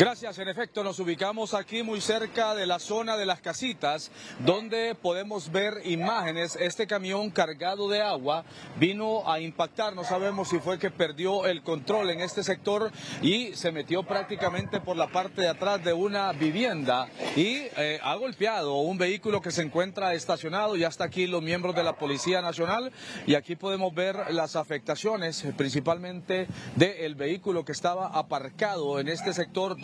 Gracias, en efecto, nos ubicamos aquí muy cerca de la zona de las casitas, donde podemos ver imágenes. Este camión cargado de agua vino a impactar, no sabemos si fue que perdió el control en este sector y se metió prácticamente por la parte de atrás de una vivienda y eh, ha golpeado un vehículo que se encuentra estacionado. Ya está aquí los miembros de la Policía Nacional y aquí podemos ver las afectaciones, principalmente del vehículo que estaba aparcado en este sector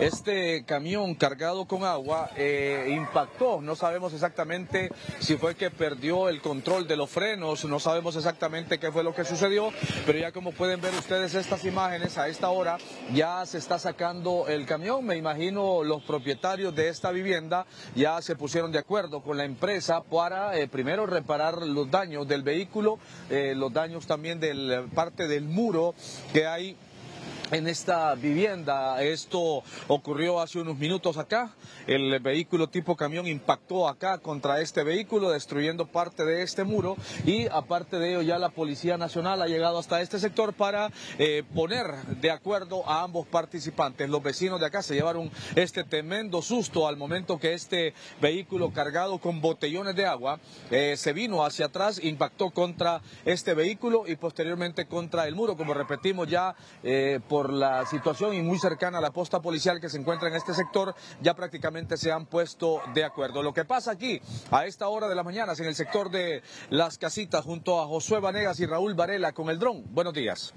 este camión cargado con agua eh, impactó. No sabemos exactamente si fue que perdió el control de los frenos, no sabemos exactamente qué fue lo que sucedió, pero ya como pueden ver ustedes estas imágenes, a esta hora ya se está sacando el camión. Me imagino los propietarios de esta vivienda ya se pusieron de acuerdo con la empresa para eh, primero reparar los daños del vehículo, eh, los daños también de parte del muro que hay en esta vivienda. Esto ocurrió hace unos minutos acá. El vehículo tipo camión impactó acá contra este vehículo, destruyendo parte de este muro. Y aparte de ello, ya la Policía Nacional ha llegado hasta este sector para eh, poner de acuerdo a ambos participantes. Los vecinos de acá se llevaron este tremendo susto al momento que este vehículo cargado con botellones de agua eh, se vino hacia atrás, impactó contra este vehículo y posteriormente contra el muro. Como repetimos ya eh, por por la situación y muy cercana a la posta policial que se encuentra en este sector, ya prácticamente se han puesto de acuerdo. Lo que pasa aquí a esta hora de la mañana en el sector de Las Casitas junto a Josué Vanegas y Raúl Varela con el dron. Buenos días.